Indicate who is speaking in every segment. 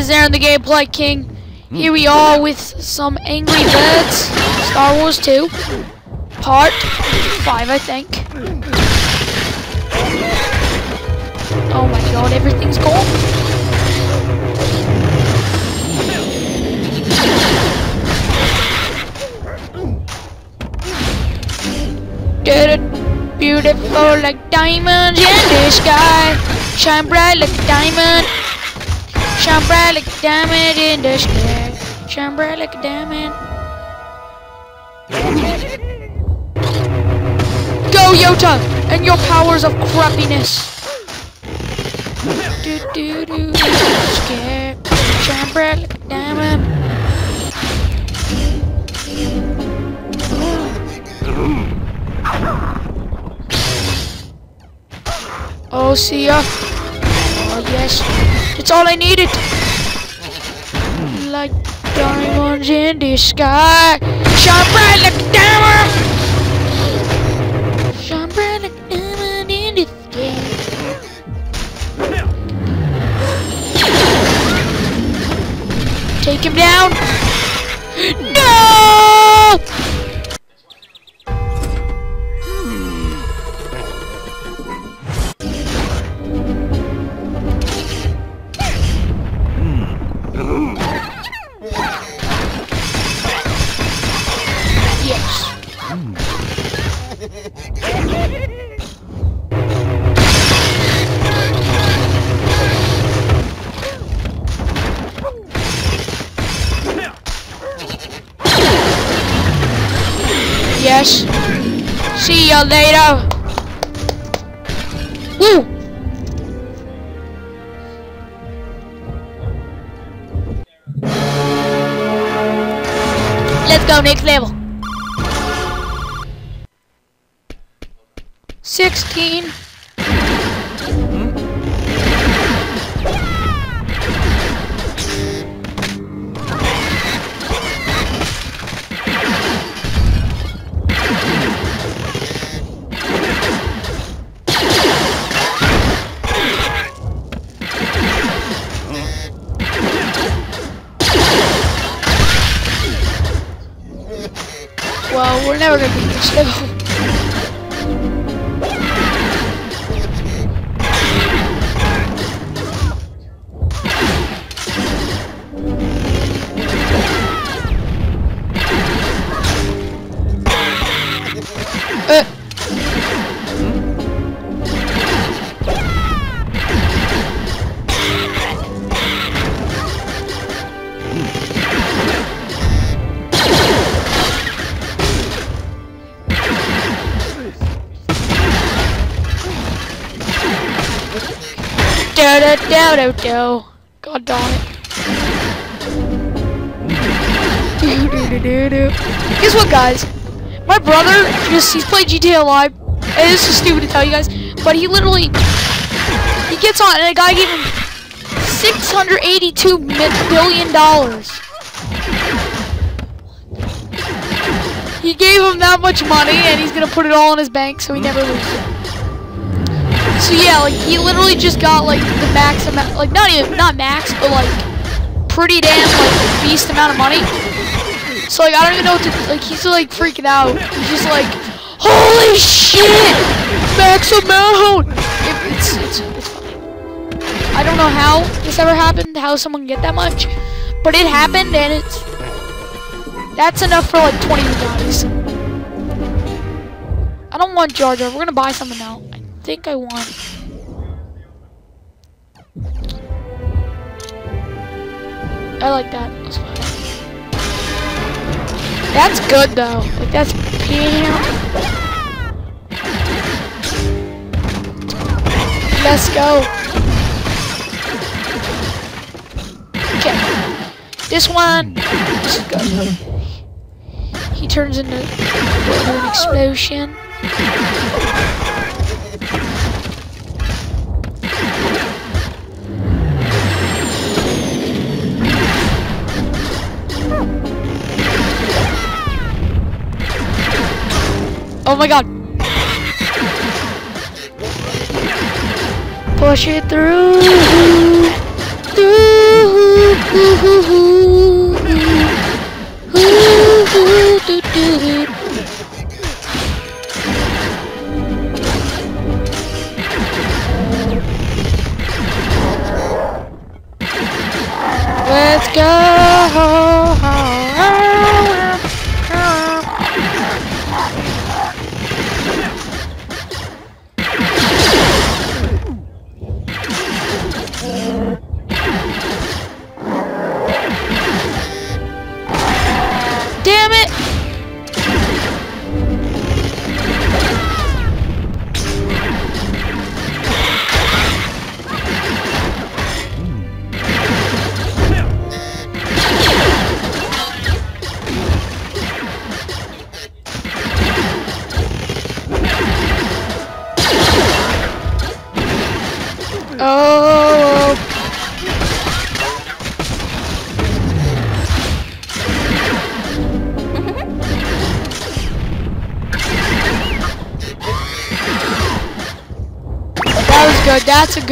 Speaker 1: Guys there in the Gameplay King. Here we are with some Angry Birds Star Wars 2. Part 5 I think. Oh my god, everything's gone. Did it beautiful like diamonds in the sky. Shine bright like diamond. Bright like a diamond in the sky. Bright like a diamond. Go Yoda and your powers of crappiness. Do do do. Scared. Bright like a diamond. Oh, see ya. Oh, yes. It's all I needed. Like diamonds in the sky. Shine bright like a diamond. Shine bright like a diamond in the sky. Take him down. No! Woo! Let's go next level. 16. Da. God darn it. Do do do do do. Guess what, guys? My brother just he's played GTA Live. And this is stupid to tell you guys, but he literally he gets on and a guy gave him $682 billion. He gave him that much money and he's gonna put it all in his bank so he never loses it. So yeah, like he literally just got like the max amount, like not even not max, but like pretty damn like beast amount of money. So like I don't even know what to like. He's like freaking out. He's just like, holy shit, max amount. It, it's, it's it's. I don't know how this ever happened, how someone can get that much, but it happened and it's that's enough for like 20 Bugattis. I don't want Jar Jar. We're gonna buy something now. Think I want. I like that. That's fine. That's good though. Like that's Let's go. Okay. This one. This is good. He turns into an explosion. Oh my god. Push it through. Through. Damn it!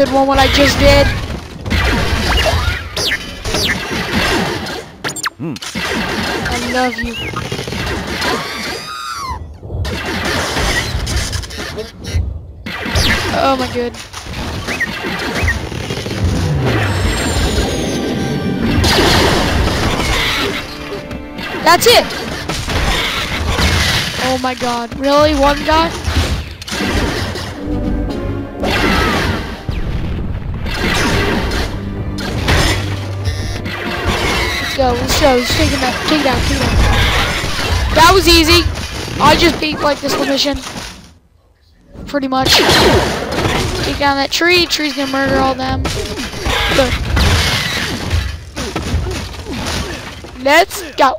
Speaker 1: Good. One, what I just did. I love you. Oh my good. That's it. Oh my god. Really? One guy? Go. Let's go. Let's take it out. Take it out. Take it out. That was easy. I just beat like this whole mission. Pretty much. Take down that tree. Tree's gonna murder all them. Good. Let's go.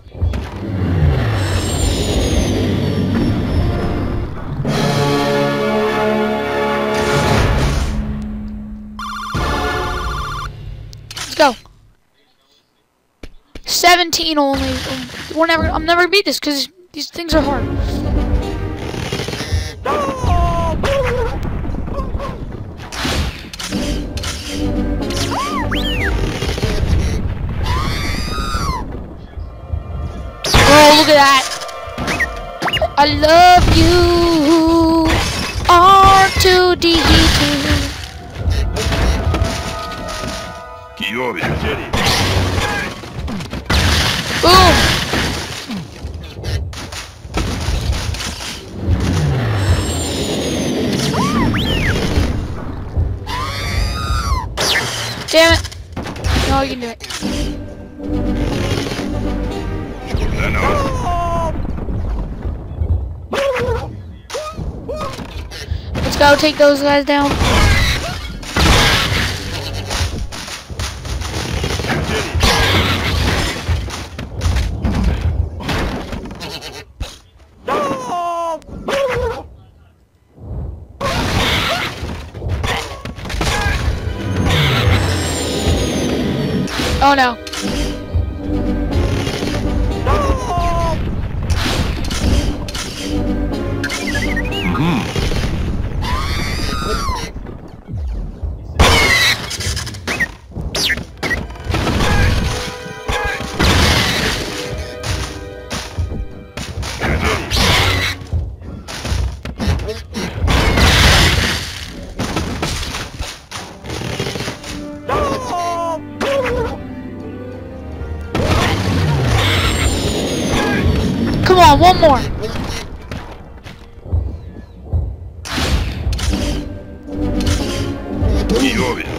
Speaker 1: 17 only. We're never. I'm never gonna beat this because these things are hard. Oh, look at that. I love you. R2D2. Take those guys down. Oh no. Чуйове.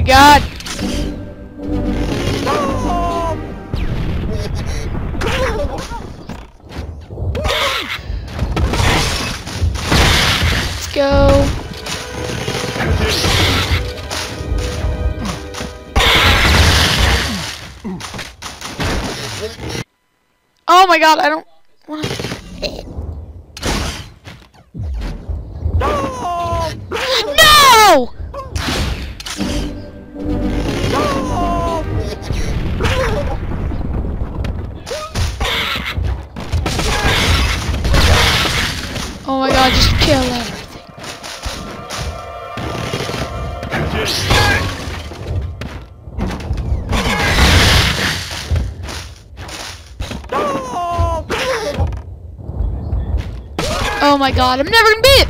Speaker 1: My god. Let's go. Oh my god, I don't my god, I'm never gonna beat it!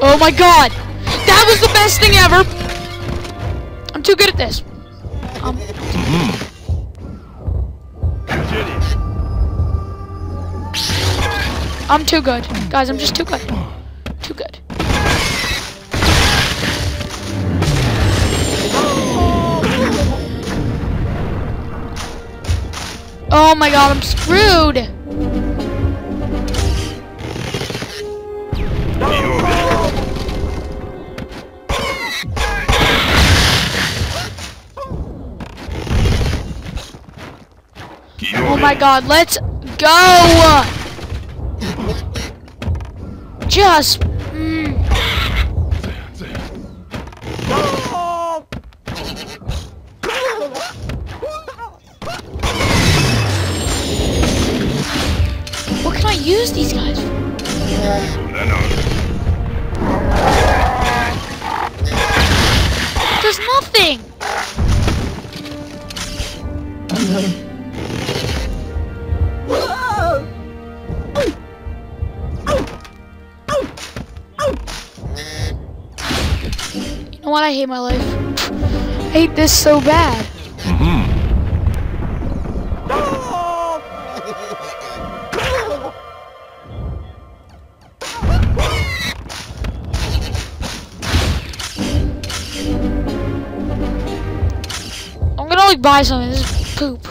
Speaker 1: Oh my god! That was the best thing ever! I'm too good at this. Um, I'm too good. Guys, I'm just too good. Oh my god, I'm screwed! Oh my god, let's go! Just I use these guys? There's nothing! You know what? I hate my life. I hate this so bad. like buy something. This is poop.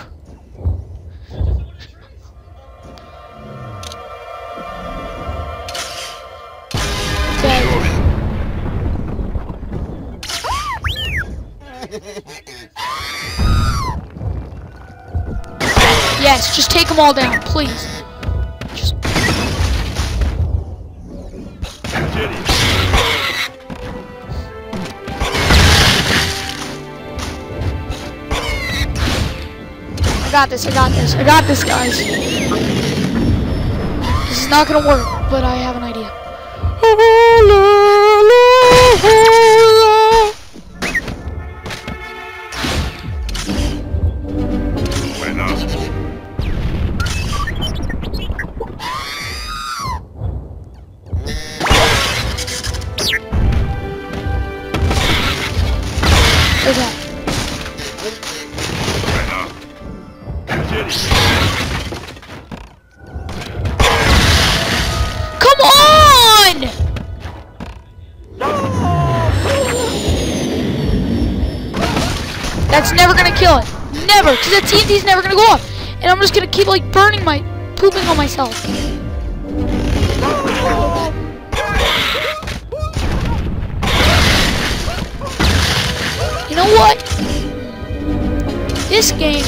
Speaker 1: yes, just take them all down, please. Got this, I got this, I got this, guys. This is not gonna work, but I have an idea. because that TNT's never gonna go off. And I'm just gonna keep like burning my, pooping on myself. You know what? This game,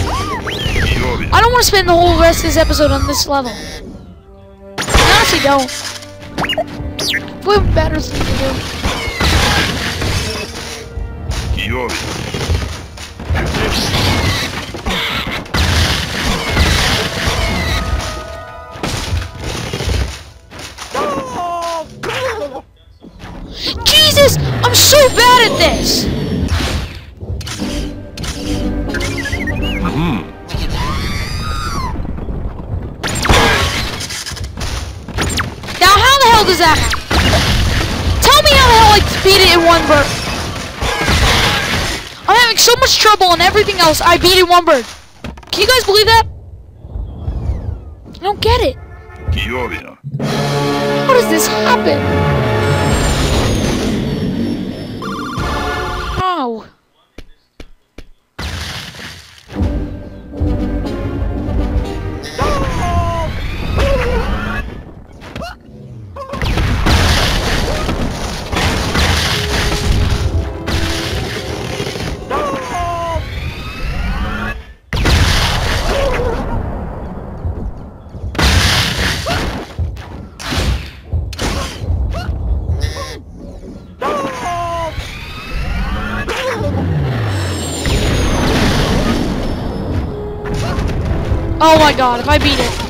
Speaker 1: I don't want to spend the whole rest of this episode on this level. I honestly don't. We have better things to do. at this! Now how the hell does that? Tell me how the hell I beat it in one bird. I'm having so much trouble on everything else, I beat in one bird. Can you guys believe that? I don't get it. How does this happen? Oh my god, if I beat it.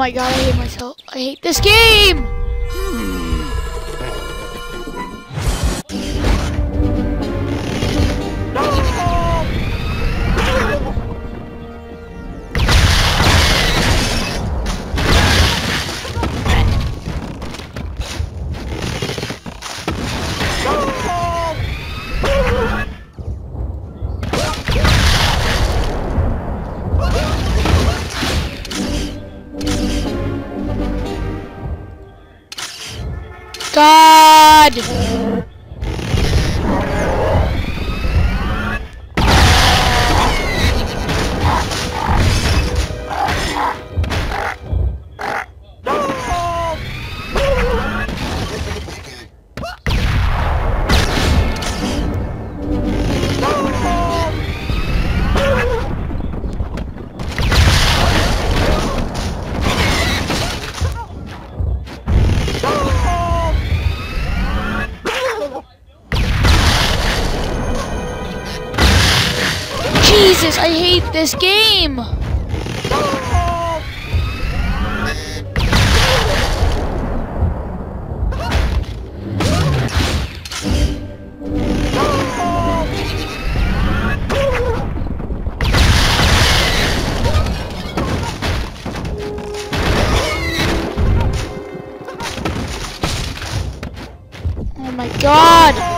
Speaker 1: My god, I hate myself. I hate this game! This game! Oh my god!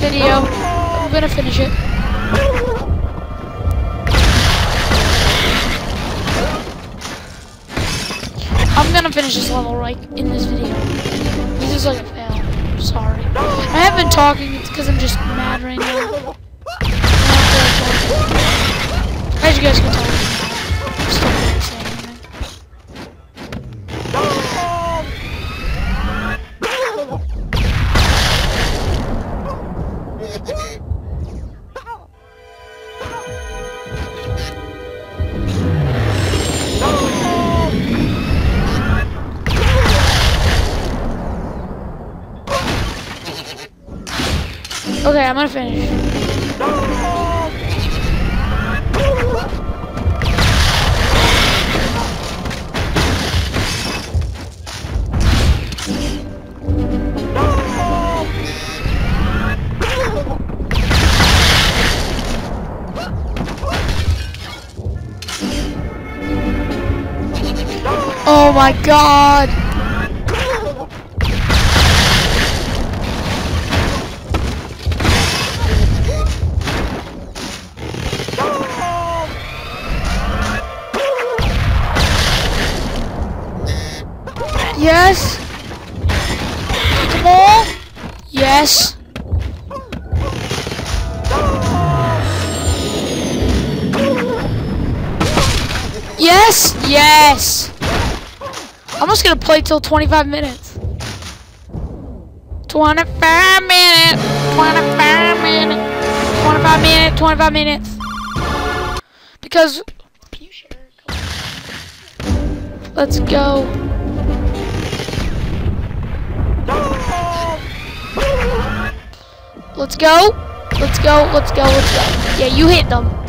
Speaker 1: Video. I'm gonna finish it. I'm gonna finish this level right in this video. This is like a fail. Sorry. I haven't been talking, it's because I'm just mad right now. As you guys can tell. I'm gonna finish. Oh my god! Just gonna play till 25 minutes. 25 minutes. 25 minutes. 25 minutes. 25 minutes. Because. Let's go. Let's go. Let's go. Let's go. Let's go. Yeah, you hit them.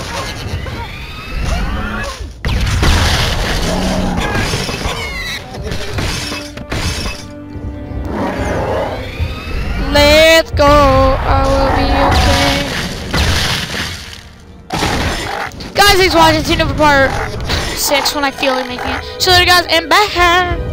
Speaker 1: Let's go. I will be okay. Guys, thanks for watching. See you part six when I feel like making it. So there, guys, and back.